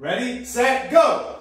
Ready, set, go.